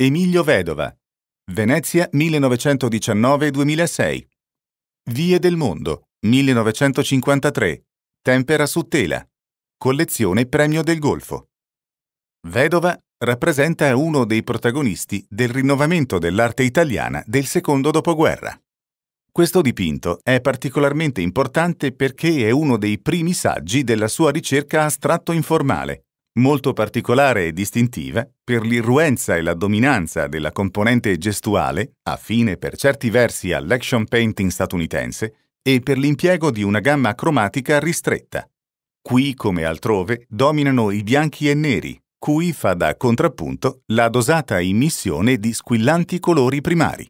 Emilio Vedova. Venezia 1919-2006. Vie del Mondo 1953. Tempera su tela. Collezione Premio del Golfo. Vedova rappresenta uno dei protagonisti del rinnovamento dell'arte italiana del secondo dopoguerra. Questo dipinto è particolarmente importante perché è uno dei primi saggi della sua ricerca astratto-informale, molto particolare e distintiva per l'irruenza e la dominanza della componente gestuale, affine per certi versi all'action painting statunitense, e per l'impiego di una gamma cromatica ristretta. Qui, come altrove, dominano i bianchi e neri, cui fa da contrappunto la dosata immissione di squillanti colori primari.